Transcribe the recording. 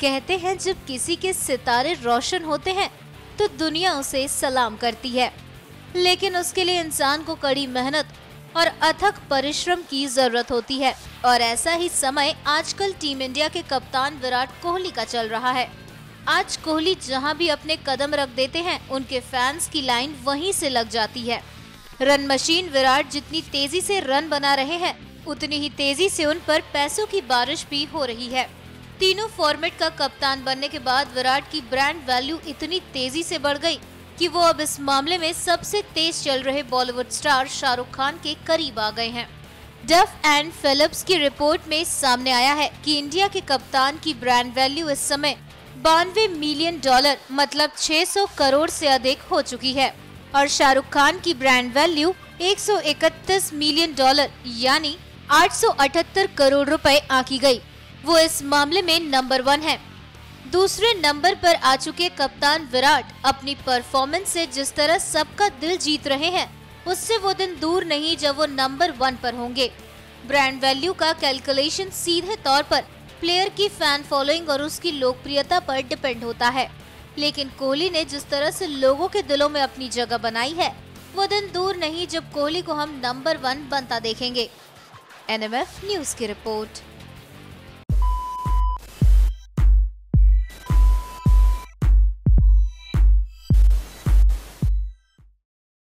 कहते हैं, जब किसी के सितारे रोशन होते हैं तो दुनिया उसे सलाम करती है। लेकिन उसके लिए इंसान को कड़ी मेहनत और अथक परिश्रम की ज़रूरत होती है। और ऐसा ही समय आजकल टीम इंडिया के कप्तान विराट कोहली का चल रहा है। आज कोहली जहाँ भी अपने कदम रख देते हैं, उनके फैंस की लाइन वहीं से लग जाती है। रन मशीन विराट जितनी तेज़ी से रन बना रहे हैं, उतनी ही तेज़ी से उन पर पैसों की बारिश भी हो रही है। तीनों फॉर्मेट का कप्तान बनने के बाद विराट की ब्रांड वैल्यू इतनी तेज़ी से बढ़ गई कि वो अब इस मामले में सबसे तेज चल रहे बॉलीवुड स्टार शाहरुख खान के करीब आ गए हैं डफ एंड फिलिप्स की रिपोर्ट में सामने आया है कि इंडिया के कप्तान की ब्रांड वैल्यू इस समय बानवे मिलियन डॉलर मतलब 600 करोड़ से अधिक हो चुकी है और शाहरुख खान की ब्रांड वैल्यू 131 मिलियन डॉलर, यानी 878 करोड़ रुपए आकी गई। वो इस मामले में नंबर वन है। दूसरे नंबर पर आ चुके कप्तान विराट अपनी परफॉर्मेंस से जिस तरह सबका दिल जीत रहे हैं, उससे वो दिन दूर नहीं जब वो नंबर वन पर होंगे। ब्रांड वैल्यू का कैलकुलेशन सीधे तौर पर प्लेयर की फ़ैन फॉलोइंग और उसकी लोकप्रियता पर डिपेंड होता है। लेकिन कोहली ने जिस तरह से लोगों के दिलों में अपनी जगह बनाई है, वो दिन दूर नहीं जब कोहली को हम नंबर वन बनता देखेंगे। एनएमएफ न्यूज़ की रिपोर्ट।